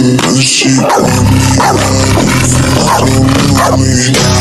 She caught me, got me, me.